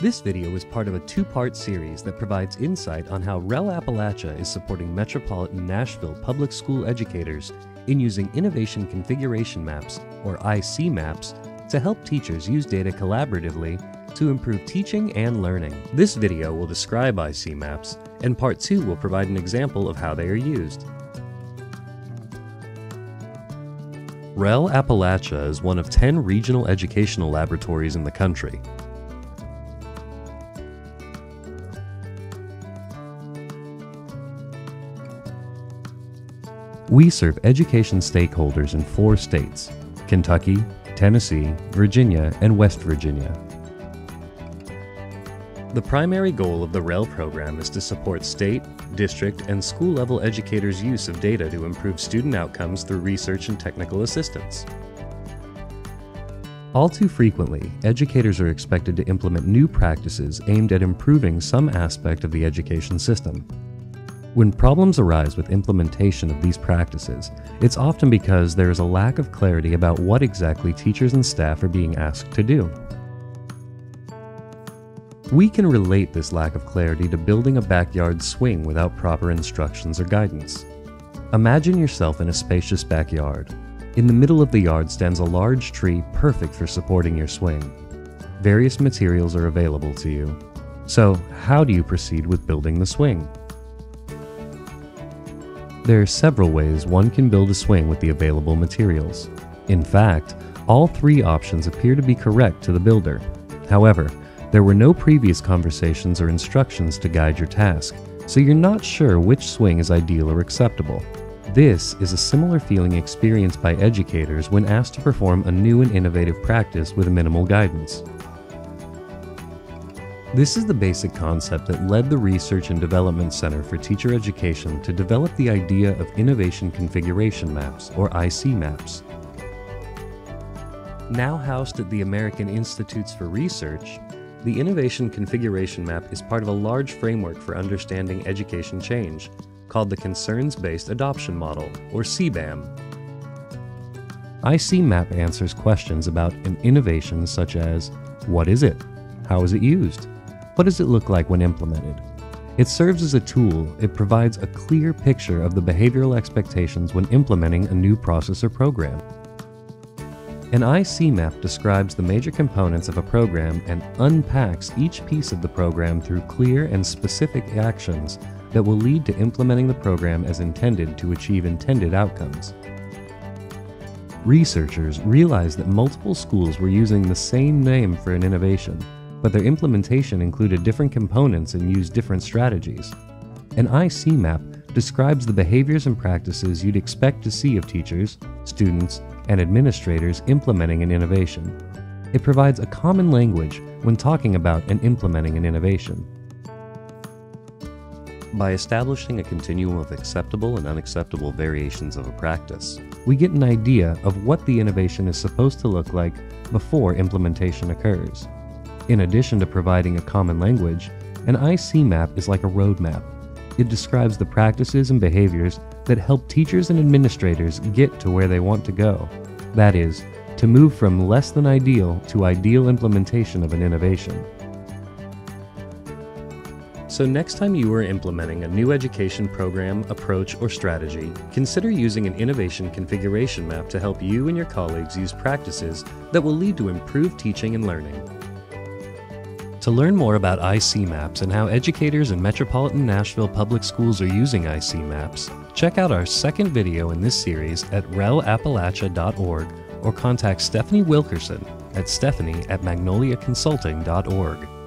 This video is part of a two-part series that provides insight on how REL Appalachia is supporting Metropolitan Nashville public school educators in using Innovation Configuration Maps, or IC Maps, to help teachers use data collaboratively to improve teaching and learning. This video will describe IC Maps, and part 2 will provide an example of how they are used. REL Appalachia is one of 10 regional educational laboratories in the country. We serve education stakeholders in four states Kentucky, Tennessee, Virginia, and West Virginia. The primary goal of the REL program is to support state, district, and school level educators' use of data to improve student outcomes through research and technical assistance. All too frequently, educators are expected to implement new practices aimed at improving some aspect of the education system. When problems arise with implementation of these practices, it's often because there is a lack of clarity about what exactly teachers and staff are being asked to do. We can relate this lack of clarity to building a backyard swing without proper instructions or guidance. Imagine yourself in a spacious backyard. In the middle of the yard stands a large tree perfect for supporting your swing. Various materials are available to you. So, how do you proceed with building the swing? There are several ways one can build a swing with the available materials. In fact, all three options appear to be correct to the builder. However, there were no previous conversations or instructions to guide your task, so you're not sure which swing is ideal or acceptable. This is a similar feeling experienced by educators when asked to perform a new and innovative practice with minimal guidance. This is the basic concept that led the Research and Development Center for Teacher Education to develop the idea of Innovation Configuration Maps, or IC Maps. Now housed at the American Institutes for Research, the Innovation Configuration Map is part of a large framework for understanding education change called the Concerns Based Adoption Model, or CBAM. IC Map answers questions about an innovation such as What is it? How is it used? What does it look like when implemented? It serves as a tool, it provides a clear picture of the behavioral expectations when implementing a new process or program. An IC map describes the major components of a program and unpacks each piece of the program through clear and specific actions that will lead to implementing the program as intended to achieve intended outcomes. Researchers realized that multiple schools were using the same name for an innovation, but their implementation included different components and used different strategies. An IC map describes the behaviors and practices you'd expect to see of teachers, students, and administrators implementing an innovation. It provides a common language when talking about and implementing an innovation. By establishing a continuum of acceptable and unacceptable variations of a practice, we get an idea of what the innovation is supposed to look like before implementation occurs. In addition to providing a common language, an IC map is like a roadmap. It describes the practices and behaviors that help teachers and administrators get to where they want to go. That is, to move from less than ideal to ideal implementation of an innovation. So, next time you are implementing a new education program, approach, or strategy, consider using an innovation configuration map to help you and your colleagues use practices that will lead to improved teaching and learning. To learn more about IC Maps and how educators in Metropolitan Nashville Public Schools are using IC Maps, check out our second video in this series at relappalachia.org or contact Stephanie Wilkerson at stephanie at magnoliaconsulting.org.